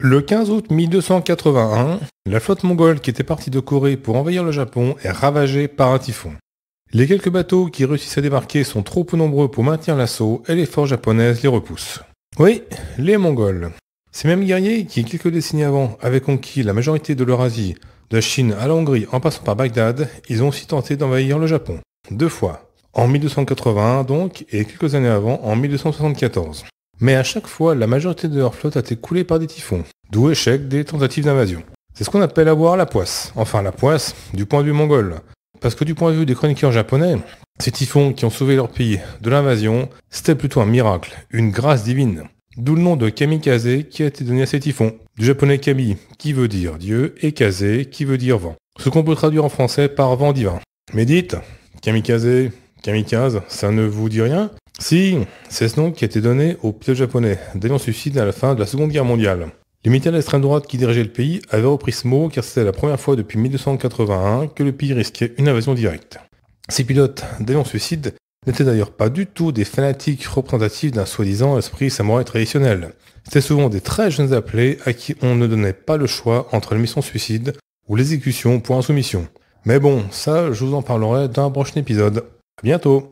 Le 15 août 1281, la flotte mongole qui était partie de Corée pour envahir le Japon est ravagée par un typhon. Les quelques bateaux qui réussissent à débarquer sont trop peu nombreux pour maintenir l'assaut et les forces japonaises les repoussent. Oui, les Mongols. Ces mêmes guerriers qui, quelques décennies avant, avaient conquis la majorité de l'Eurasie, de la Chine à la Hongrie en passant par Bagdad, ils ont aussi tenté d'envahir le Japon. Deux fois. En 1281 donc, et quelques années avant, en 1274. Mais à chaque fois, la majorité de leur flotte a été coulée par des typhons, d'où échec des tentatives d'invasion. C'est ce qu'on appelle avoir la poisse. Enfin la poisse, du point de vue mongol. Parce que du point de vue des chroniqueurs japonais, ces typhons qui ont sauvé leur pays de l'invasion, c'était plutôt un miracle, une grâce divine. D'où le nom de kamikaze qui a été donné à ces typhons. Du japonais kami, qui veut dire Dieu, et kaze, qui veut dire vent. Ce qu'on peut traduire en français par vent divin. Mais dites, kamikaze, kamikaze, ça ne vous dit rien? Si, c'est ce nom qui a été donné au pilote japonais, d'avion suicide à la fin de la Seconde Guerre mondiale. Les militaires d'extrême droite qui dirigeaient le pays avaient repris ce mot car c'était la première fois depuis 1281 que le pays risquait une invasion directe. Ces pilotes d'avions suicide n'étaient d'ailleurs pas du tout des fanatiques représentatifs d'un soi-disant esprit samouraï traditionnel. C'était souvent des très jeunes appelés à qui on ne donnait pas le choix entre la mission suicide ou l'exécution pour insoumission. Mais bon, ça, je vous en parlerai dans un prochain épisode. À bientôt